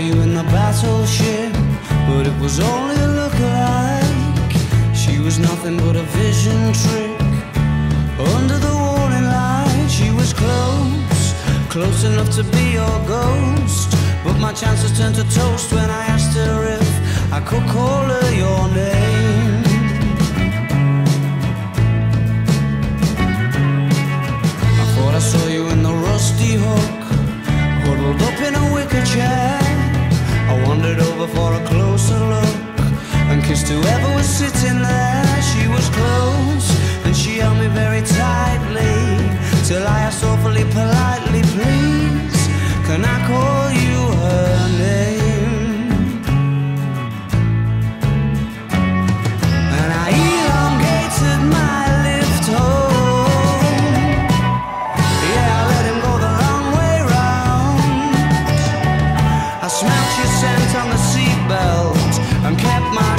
you in the battleship, but it was only a lookalike. She was nothing but a vision trick. Under the warning light, she was close, close enough to be your ghost. But my chances turned to toast when I asked her if I could call her your name. I thought I saw you in the Rusty Hook.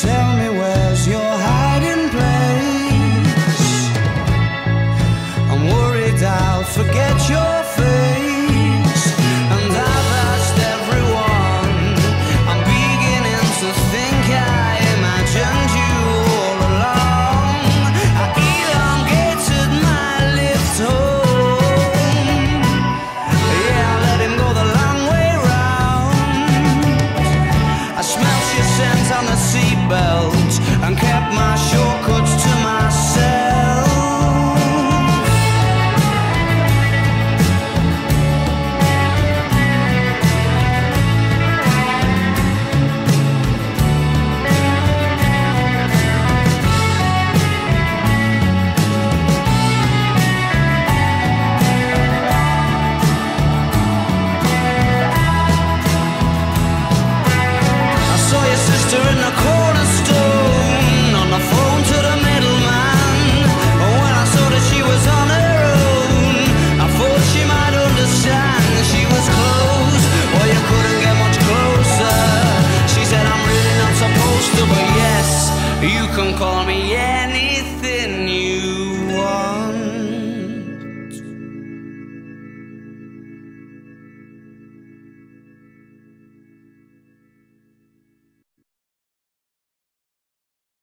Tell me where's your hiding place. I'm worried I'll forget your face. can call me, yeah.